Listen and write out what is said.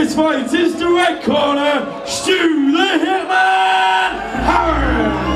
this fight is the red corner, Stu the Hitman Howard!